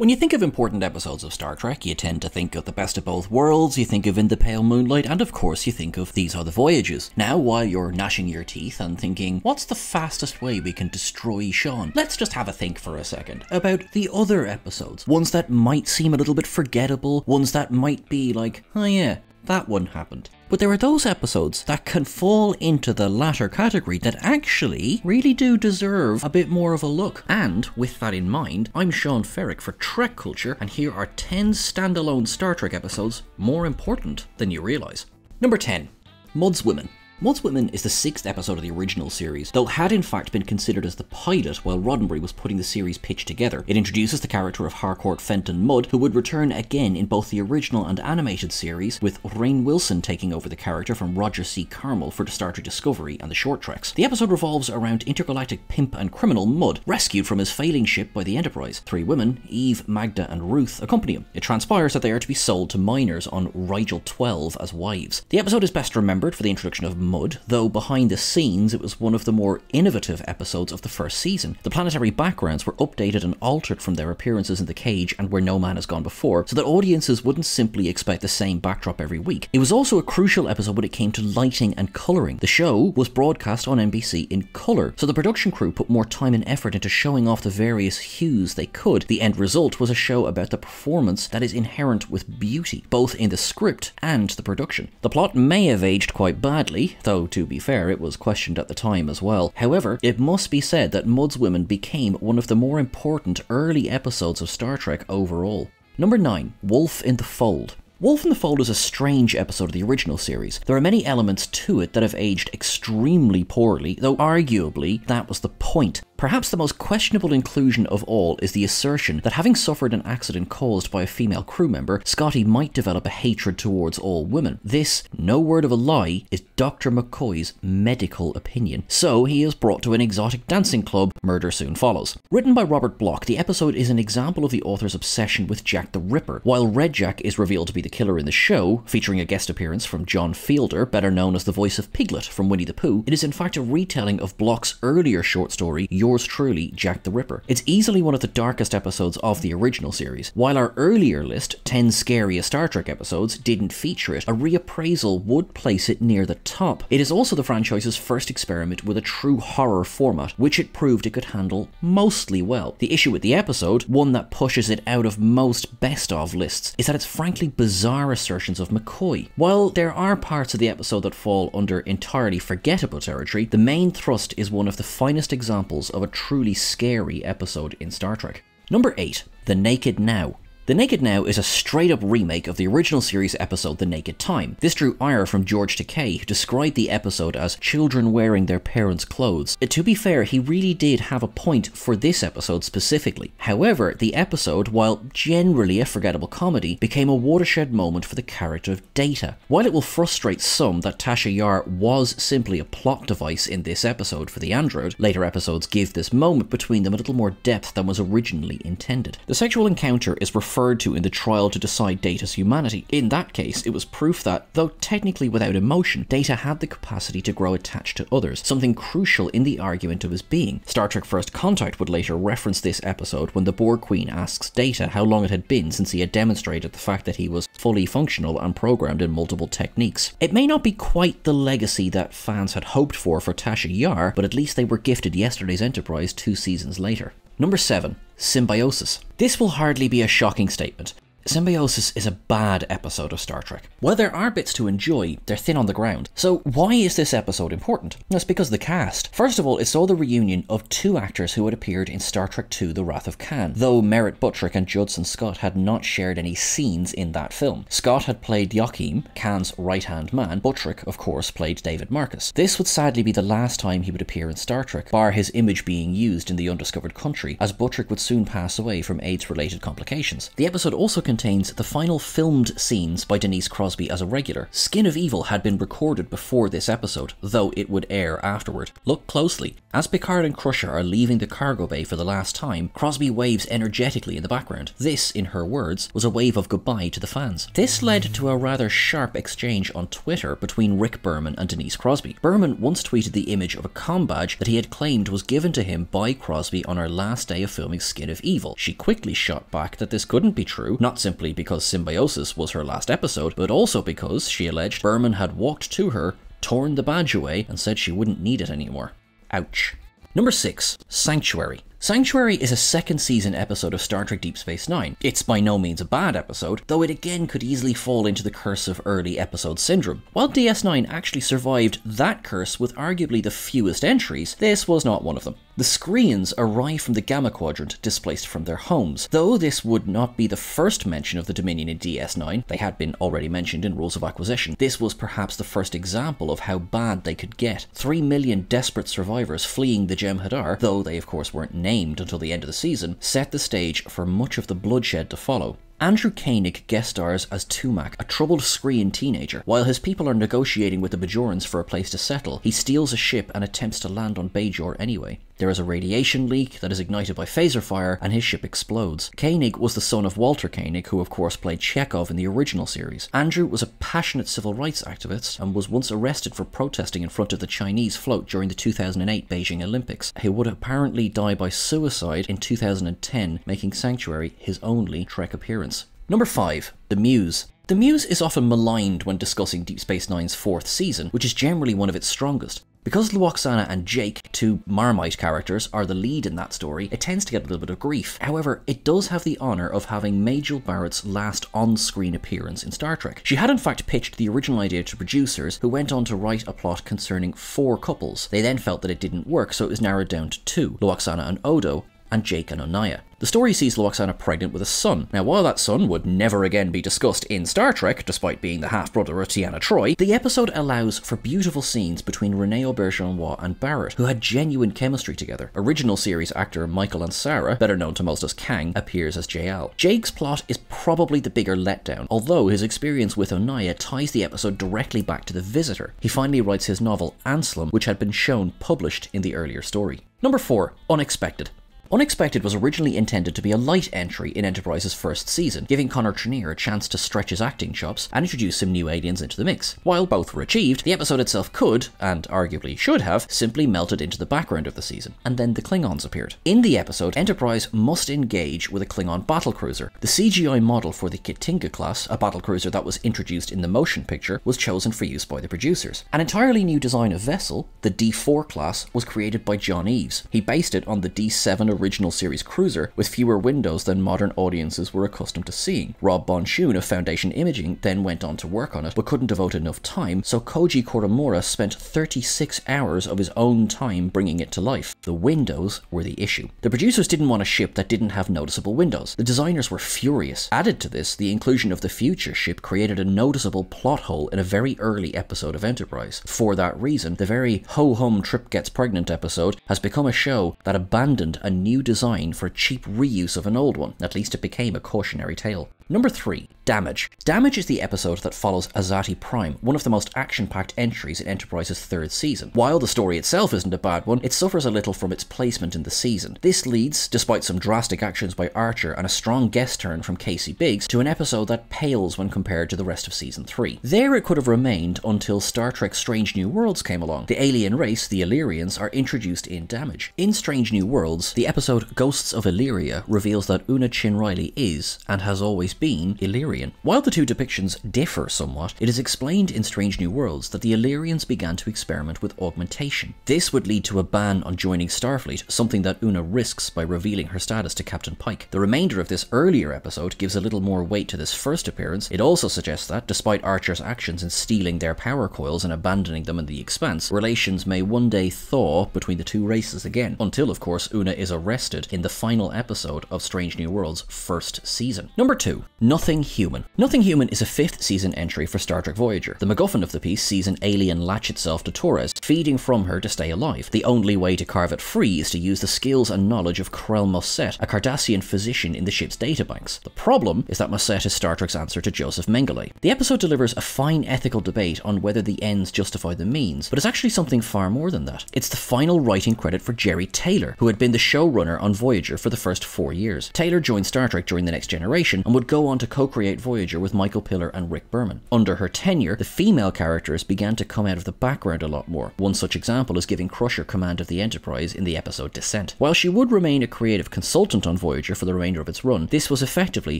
When you think of important episodes of Star Trek, you tend to think of The Best of Both Worlds, you think of In the Pale Moonlight, and of course you think of These Are the Voyages. Now, while you're gnashing your teeth and thinking, what's the fastest way we can destroy Sean? Let's just have a think for a second about the other episodes. Ones that might seem a little bit forgettable, ones that might be like, oh yeah, that one happened. But there are those episodes that can fall into the latter category that actually really do deserve a bit more of a look. And with that in mind, I'm Sean Ferrick for Trek Culture, and here are 10 standalone Star Trek episodes more important than you realise. Number 10 Mudd's Women. Mudd's Women is the sixth episode of the original series, though had in fact been considered as the pilot while Roddenberry was putting the series pitch together. It introduces the character of Harcourt Fenton Mudd, who would return again in both the original and animated series, with Rainn Wilson taking over the character from Roger C. Carmel for the Star Trek Discovery and the short treks. The episode revolves around intergalactic pimp and criminal Mudd, rescued from his failing ship by the Enterprise. Three women, Eve, Magda, and Ruth, accompany him. It transpires that they are to be sold to miners on Rigel 12 as wives. The episode is best remembered for the introduction of Mudd, though behind the scenes it was one of the more innovative episodes of the first season. The planetary backgrounds were updated and altered from their appearances in the cage and where no man has gone before, so that audiences wouldn't simply expect the same backdrop every week. It was also a crucial episode when it came to lighting and colouring. The show was broadcast on NBC in colour, so the production crew put more time and effort into showing off the various hues they could. The end result was a show about the performance that is inherent with beauty, both in the script and the production. The plot may have aged quite badly, though to be fair, it was questioned at the time as well. However, it must be said that Mudd's Women became one of the more important early episodes of Star Trek overall. Number 9 Wolf in the Fold. Wolf in the Fold is a strange episode of the original series. There are many elements to it that have aged extremely poorly, though arguably that was the point. Perhaps the most questionable inclusion of all is the assertion that having suffered an accident caused by a female crew member, Scotty might develop a hatred towards all women. This, no word of a lie, is Dr. McCoy's medical opinion. So he is brought to an exotic dancing club, murder soon follows. Written by Robert Bloch, the episode is an example of the author's obsession with Jack the Ripper. While Red Jack is revealed to be the killer in the show, featuring a guest appearance from John Fiedler, better known as the voice of Piglet from Winnie the Pooh, it is in fact a retelling of Bloch's earlier short story, Your yours truly, Jack the Ripper. It's easily one of the darkest episodes of the original series. While our earlier list, 10 scariest Star Trek episodes, didn't feature it, a reappraisal would place it near the top. It is also the franchise's first experiment with a true horror format, which it proved it could handle mostly well. The issue with the episode, one that pushes it out of most best of lists, is that it's frankly bizarre assertions of McCoy. While there are parts of the episode that fall under entirely forgettable territory, the main thrust is one of the finest examples of of a truly scary episode in Star Trek. Number 8 The Naked Now. The Naked Now is a straight up remake of the original series episode The Naked Time. This drew ire from George Takei, who described the episode as children wearing their parents' clothes. Uh, to be fair, he really did have a point for this episode specifically. However, the episode, while generally a forgettable comedy, became a watershed moment for the character of Data. While it will frustrate some that Tasha Yar was simply a plot device in this episode for the android, later episodes give this moment between them a little more depth than was originally intended. The sexual encounter is referred referred to in the trial to decide Data's humanity. In that case, it was proof that, though technically without emotion, Data had the capacity to grow attached to others, something crucial in the argument of his being. Star Trek First Contact would later reference this episode when the Borg Queen asks Data how long it had been since he had demonstrated the fact that he was fully functional and programmed in multiple techniques. It may not be quite the legacy that fans had hoped for for Tasha Yar, but at least they were gifted yesterday's Enterprise two seasons later. Number 7. Symbiosis. This will hardly be a shocking statement, Symbiosis is a bad episode of Star Trek. While there are bits to enjoy, they're thin on the ground. So why is this episode important? That's because the cast. First of all, it saw the reunion of two actors who had appeared in Star Trek II The Wrath of Khan, though Merritt Buttrick and Judson Scott had not shared any scenes in that film. Scott had played Joachim, Khan's right-hand man. Buttrick, of course, played David Marcus. This would sadly be the last time he would appear in Star Trek, bar his image being used in the undiscovered country, as Buttrick would soon pass away from AIDS-related complications. The episode also contains the final filmed scenes by Denise Crosby as a regular. Skin of Evil had been recorded before this episode, though it would air afterward. Look closely. As Picard and Crusher are leaving the cargo bay for the last time, Crosby waves energetically in the background. This, in her words, was a wave of goodbye to the fans. This led to a rather sharp exchange on Twitter between Rick Berman and Denise Crosby. Berman once tweeted the image of a com badge that he had claimed was given to him by Crosby on her last day of filming Skin of Evil. She quickly shot back that this couldn't be true, not simply because Symbiosis was her last episode, but also because, she alleged, Berman had walked to her, torn the badge away, and said she wouldn't need it anymore. Ouch. Number 6. Sanctuary. Sanctuary is a second season episode of Star Trek Deep Space Nine. It's by no means a bad episode, though it again could easily fall into the curse of early episode syndrome. While DS9 actually survived that curse with arguably the fewest entries, this was not one of them. The Skrreea arrive from the Gamma Quadrant, displaced from their homes. Though this would not be the first mention of the Dominion in DS9, they had been already mentioned in Rules of Acquisition. This was perhaps the first example of how bad they could get. Three million desperate survivors fleeing the Jem'Hadar, though they of course weren't named until the end of the season, set the stage for much of the bloodshed to follow. Andrew Koenig guest stars as Tumak, a troubled Skrreean teenager. While his people are negotiating with the Bajorans for a place to settle, he steals a ship and attempts to land on Bajor anyway. There is a radiation leak that is ignited by phaser fire, and his ship explodes. Koenig was the son of Walter Koenig, who of course played Chekov in the original series. Andrew was a passionate civil rights activist and was once arrested for protesting in front of the Chinese float during the 2008 Beijing Olympics. He would apparently die by suicide in 2010, making Sanctuary his only Trek appearance. Number 5. The Muse. The Muse is often maligned when discussing Deep Space Nine's fourth season, which is generally one of its strongest. Because Lwaxana and Jake, two Marmite characters, are the lead in that story, it tends to get a little bit of grief. However, it does have the honour of having Majel Barrett's last on-screen appearance in Star Trek. She had in fact pitched the original idea to producers, who went on to write a plot concerning four couples. They then felt that it didn't work, so it was narrowed down to two, Lwaxana and Odo, and Jake and Onaya. The story sees Lwaxana pregnant with a son. Now, while that son would never again be discussed in Star Trek, despite being the half brother of Deanna Troi, the episode allows for beautiful scenes between Rene Auberjonois and Barrett, who had genuine chemistry together. Original series actor Michael Ansara, better known to most as Kang, appears as Jeyal. Jake's plot is probably the bigger letdown, although his experience with Onaya ties the episode directly back to the Visitor. He finally writes his novel Anslem, which had been shown published in the earlier story. Number 4. Unexpected. Unexpected was originally intended to be a light entry in Enterprise's first season, giving Connor Trinneer a chance to stretch his acting chops and introduce some new aliens into the mix. While both were achieved, the episode itself could, and arguably should have, simply melted into the background of the season, and then the Klingons appeared. In the episode, Enterprise must engage with a Klingon battlecruiser. The CGI model for the K't'inga class, a battlecruiser that was introduced in the motion picture, was chosen for use by the producers. An entirely new design of vessel, the D4 class, was created by John Eaves. He based it on the D7 original series cruiser with fewer windows than modern audiences were accustomed to seeing. Rob Bonchune of Foundation Imaging then went on to work on it, but couldn't devote enough time, so Koji Kuramura spent 36 hours of his own time bringing it to life. The windows were the issue. The producers didn't want a ship that didn't have noticeable windows. The designers were furious. Added to this, the inclusion of the future ship created a noticeable plot hole in a very early episode of Enterprise. For that reason, the very ho-hum Trip Gets Pregnant episode has become a show that abandoned a new design for a cheap reuse of an old one. At least it became a cautionary tale. Number 3. Damage. Damage is the episode that follows Azati Prime, one of the most action-packed entries in Enterprise's third season. While the story itself isn't a bad one, it suffers a little from its placement in the season. This leads, despite some drastic actions by Archer and a strong guest turn from Casey Biggs, to an episode that pales when compared to the rest of season 3. There it could have remained until Star Trek Strange New Worlds came along. The alien race, the Illyrians, are introduced in Damage. In Strange New Worlds, the episode Ghosts of Illyria reveals that Una Chin Riley is, and has always been, Illyrian. While the two depictions differ somewhat, it is explained in Strange New Worlds that the Illyrians began to experiment with augmentation. This would lead to a ban on joining Starfleet, something that Una risks by revealing her status to Captain Pike. The remainder of this earlier episode gives a little more weight to this first appearance. It also suggests that, despite Archer's actions in stealing their power coils and abandoning them in the expanse, relations may one day thaw between the two races again, until of course Una is arrested in the final episode of Strange New Worlds' first season. Number 2. Nothing Human. Nothing Human is a fifth season entry for Star Trek Voyager. The MacGuffin of the piece sees an alien latch itself to Torres, feeding from her to stay alive. The only way to carve it free is to use the skills and knowledge of Krell Moset, a Cardassian physician in the ship's databanks. The problem is that Moset is Star Trek's answer to Joseph Mengele. The episode delivers a fine ethical debate on whether the ends justify the means, but it's actually something far more than that. It's the final writing credit for Jeri Taylor, who had been the showrunner on Voyager for the first four years. Taylor joined Star Trek during the Next Generation and would go on to co-create Voyager with Michael Piller and Rick Berman. Under her tenure, the female characters began to come out of the background a lot more. One such example is giving Crusher command of the Enterprise in the episode Descent. While she would remain a creative consultant on Voyager for the remainder of its run, this was effectively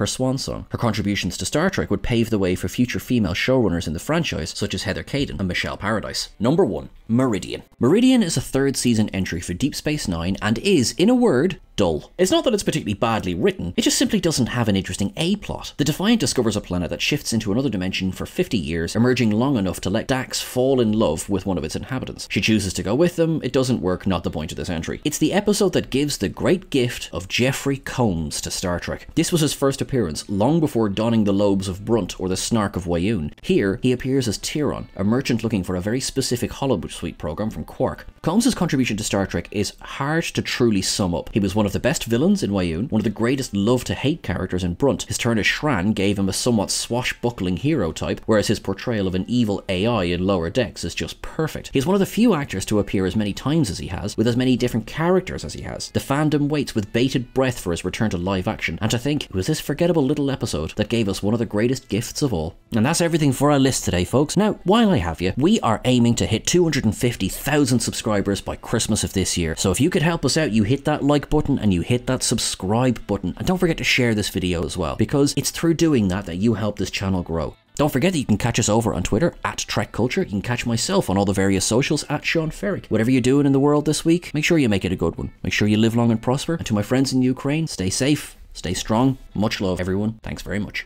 her swan song. Her contributions to Star Trek would pave the way for future female showrunners in the franchise, such as Heather Kadin and Michelle Paradise. Number 1. Meridian. Meridian is a third season entry for Deep Space Nine and is, in a word, dull. It's not that it's particularly badly written, it just simply doesn't have an interesting A-plot. The Defiant discovers a planet that shifts into another dimension for 50 years, emerging long enough to let Dax fall in love with one of its inhabitants. She chooses to go with them, it doesn't work, not the point of this entry. It's the episode that gives the great gift of Jeffrey Combs to Star Trek. This was his first appearance, long before donning the lobes of Brunt or the snark of Weyoun. Here, he appears as Tiron, a merchant looking for a very specific holosuite program from Quark. Combs' contribution to Star Trek is hard to truly sum up. He was one of the best villains in Weyoun, one of the greatest love to hate characters in Brunt. His turn as Shran gave him a somewhat swashbuckling hero type, whereas his portrayal of an evil AI in Lower Decks is just perfect. He's one of the few actors to appear as many times as he has, with as many different characters as he has. The fandom waits with bated breath for his return to live action, and to think it was this forgettable little episode that gave us one of the greatest gifts of all. And that's everything for our list today, folks. Now, while I have you, we are aiming to hit 250,000 subscribers by Christmas of this year. So if you could help us out, you hit that like and you hit that subscribe button. And don't forget to share this video as well, because it's through doing that that you help this channel grow. Don't forget that you can catch us over on Twitter at Trek Culture. You can catch myself on all the various socials at Sean Ferrick. Whatever you're doing in the world this week, make sure you make it a good one. Make sure you live long and prosper. And to my friends in Ukraine, stay safe, stay strong. Much love, everyone. Thanks very much.